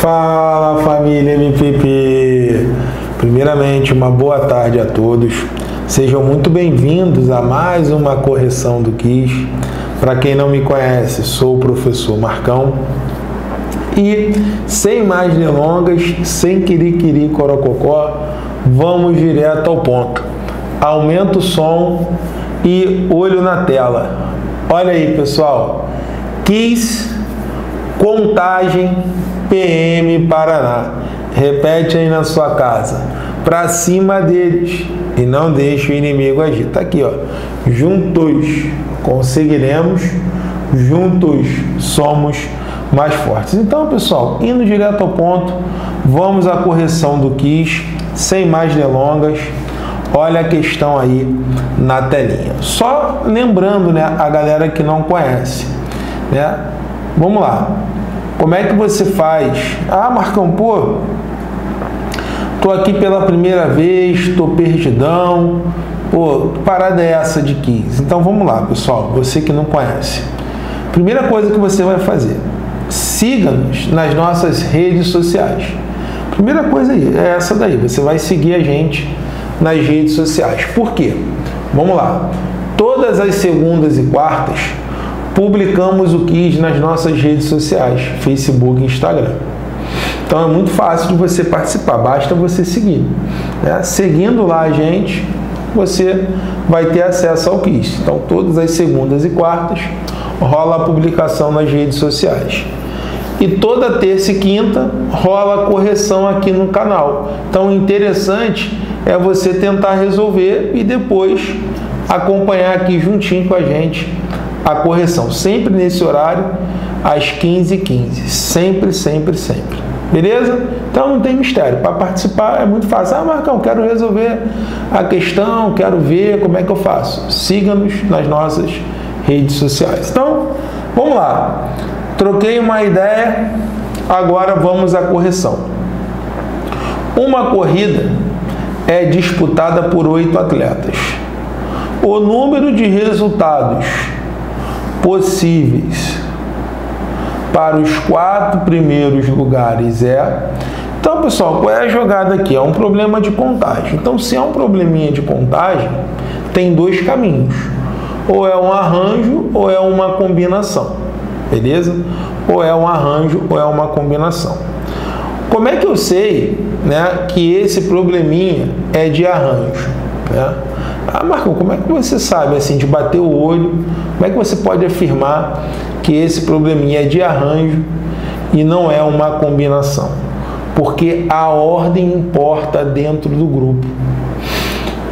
Fala família MPP! Primeiramente, uma boa tarde a todos. Sejam muito bem-vindos a mais uma correção do QUIS. Para quem não me conhece, sou o professor Marcão. E sem mais delongas, sem querer corococó, vamos direto ao ponto. Aumenta o som e olho na tela. Olha aí, pessoal. Quis contagem PM Paraná. Repete aí na sua casa. Para cima deles e não deixe o inimigo agir. Tá aqui, ó. Juntos conseguiremos, juntos somos mais fortes. Então, pessoal, indo direto ao ponto, vamos à correção do quis, sem mais delongas. Olha a questão aí na telinha. Só lembrando, né, a galera que não conhece, né? Vamos lá. Como é que você faz? Ah, Marcão, pô, tô aqui pela primeira vez, tô perdidão. Pô, que parada é essa de 15? Então vamos lá, pessoal, você que não conhece. Primeira coisa que você vai fazer, siga-nos nas nossas redes sociais. Primeira coisa aí, é essa daí, você vai seguir a gente nas redes sociais. Por quê? Vamos lá. Todas as segundas e quartas publicamos o Kiss nas nossas redes sociais, Facebook e Instagram. Então é muito fácil de você participar, basta você seguir. Né? Seguindo lá a gente, você vai ter acesso ao Kiss. Então todas as segundas e quartas rola a publicação nas redes sociais. E toda terça e quinta rola a correção aqui no canal. Então, interessante é você tentar resolver e depois acompanhar aqui juntinho com a gente a correção. Sempre nesse horário, às 15h15. Sempre, sempre, sempre. Beleza? Então não tem mistério. Para participar é muito fácil. Ah, Marcão, quero resolver a questão, quero ver como é que eu faço. Siga-nos nas nossas redes sociais. Então, vamos lá. Troquei uma ideia, agora vamos à correção. Uma corrida é disputada por oito atletas. O número de resultados possíveis para os quatro primeiros lugares é. Então, pessoal, qual é a jogada aqui? É um problema de contagem. Então, se é um probleminha de contagem, tem dois caminhos: ou é um arranjo ou é uma combinação. Beleza? Ou é um arranjo ou é uma combinação. Como é que eu sei né, que esse probleminha é de arranjo? Né? Ah, Marco, como é que você sabe, assim, de bater o olho, como é que você pode afirmar que esse probleminha é de arranjo e não é uma combinação? Porque a ordem importa dentro do grupo.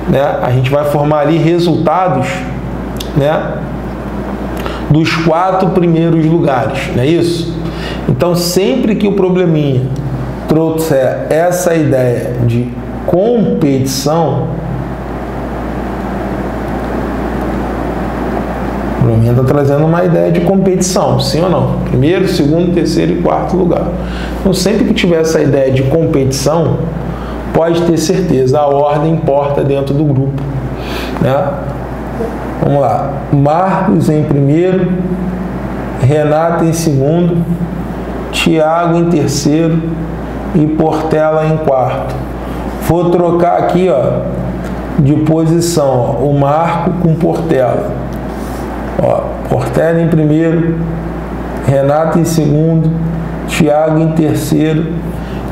Né? A gente vai formar ali resultados né, dos quatro primeiros lugares, não é isso? Então, sempre que o probleminha trouxer essa ideia de competição, está trazendo uma ideia de competição, sim ou não? Primeiro, segundo, terceiro e quarto lugar. Então, sempre que tiver essa ideia de competição, pode ter certeza, a ordem importa dentro do grupo. Né? Vamos lá. Marcos em primeiro, Renata em segundo, Tiago em terceiro, e Portela em quarto. Vou trocar aqui, ó, de posição, ó, o Marco com Portela. Ó, Portela em primeiro, Renato em segundo, Tiago em terceiro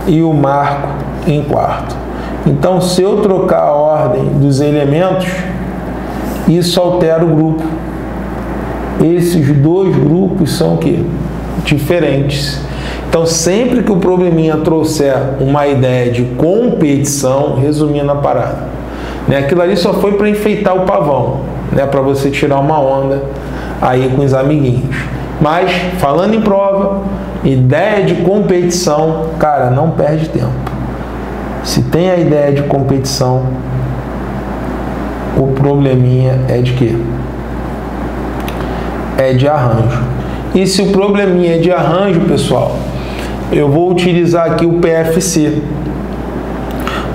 e o Marco em quarto. Então, se eu trocar a ordem dos elementos, isso altera o grupo. Esses dois grupos são o quê? Diferentes. Então, sempre que o probleminha trouxer uma ideia de competição, resumindo a parada, né? aquilo ali só foi para enfeitar o pavão, né? para você tirar uma onda aí com os amiguinhos. Mas, falando em prova, ideia de competição, cara, não perde tempo. Se tem a ideia de competição, o probleminha é de quê? É de arranjo. E se o probleminha é de arranjo, pessoal, eu vou utilizar aqui o PFC.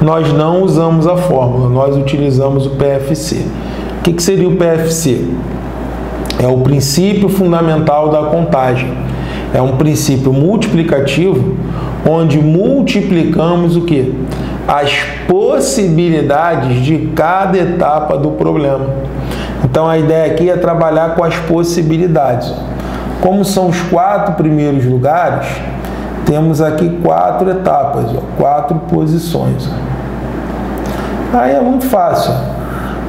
Nós não usamos a fórmula, nós utilizamos o PFC. O que, que seria o PFC? É o princípio fundamental da contagem. É um princípio multiplicativo onde multiplicamos o que? As possibilidades de cada etapa do problema. Então a ideia aqui é trabalhar com as possibilidades. Como são os quatro primeiros lugares, temos aqui quatro etapas, ó, quatro posições. Aí é muito fácil.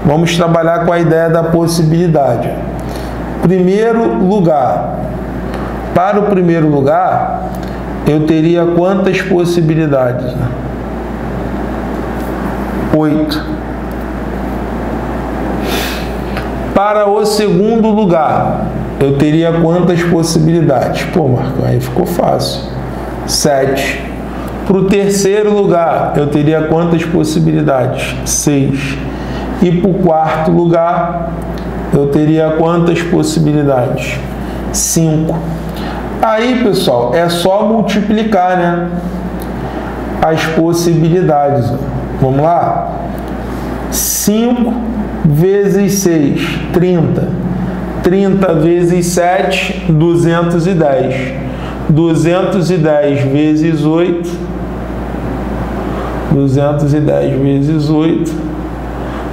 Vamos trabalhar com a ideia da possibilidade. Primeiro lugar. Para o primeiro lugar, eu teria quantas possibilidades? Oito. Para o segundo lugar, eu teria quantas possibilidades? Pô, Marco, aí ficou fácil. Sete. Para o terceiro lugar, eu teria quantas possibilidades? Seis. E para o quarto lugar, eu teria quantas possibilidades? Cinco. Aí, pessoal, é só multiplicar, né? As possibilidades. Vamos lá? 5 vezes 6, 30. 30 vezes 7, 210. 210 vezes 8, 210 vezes 8,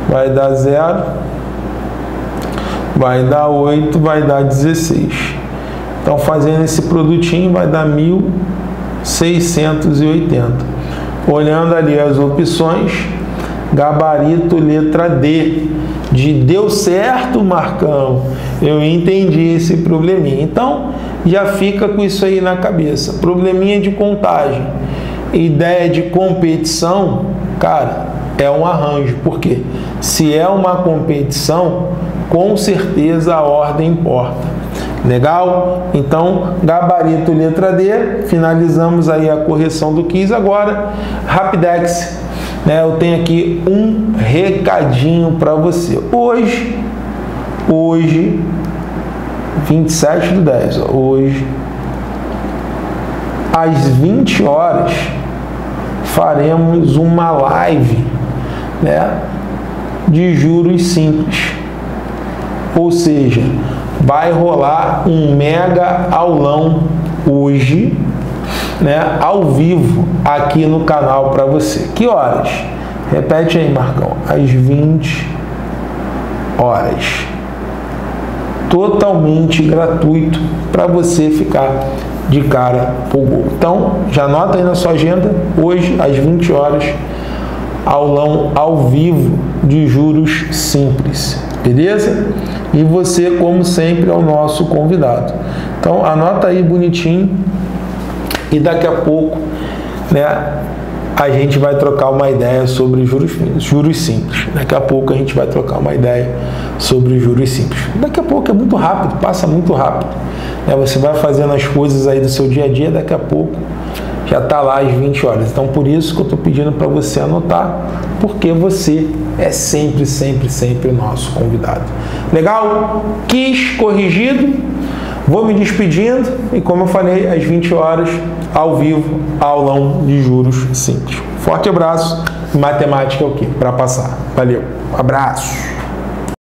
vai dar 0, vai dar 8, vai dar 16. Então, fazendo esse produtinho vai dar 1.680. Olhando ali as opções, gabarito letra D, de deu certo, Marcão, eu entendi esse probleminha. Então, já fica com isso aí na cabeça. Probleminha de contagem, ideia de competição, cara, é um arranjo, porque se é uma competição, com certeza a ordem importa. Legal? Então, gabarito letra D, finalizamos aí a correção do quiz. Agora, Rapidex, né, eu tenho aqui um recadinho para você. Hoje, hoje, 27 do 10, ó, hoje, às 20 horas, faremos uma live né, de juros simples. Ou seja, vai rolar um mega aulão hoje, né, ao vivo aqui no canal para você. Que horas? Repete aí, Marcão. Às 20 horas. Totalmente gratuito para você ficar de cara pro gol. Então, já anota aí na sua agenda, hoje às 20 horas, aulão ao vivo de juros simples. Beleza? E você, como sempre, é o nosso convidado. Então, anota aí bonitinho e daqui a pouco, né, a gente vai trocar uma ideia sobre juros, juros simples. Daqui a pouco a gente vai trocar uma ideia sobre juros simples. Daqui a pouco é muito rápido, passa muito rápido. Né? Você vai fazendo as coisas aí do seu dia a dia, daqui a pouco já está lá às 20 horas. Então, por isso que eu estou pedindo para você anotar, porque você é sempre, sempre, sempre o nosso convidado. Legal? Quis corrigido? Vou me despedindo e, como eu falei, às 20 horas, ao vivo, aulão de juros simples. Forte abraço. Matemática é o que? Para passar. Valeu. Abraço.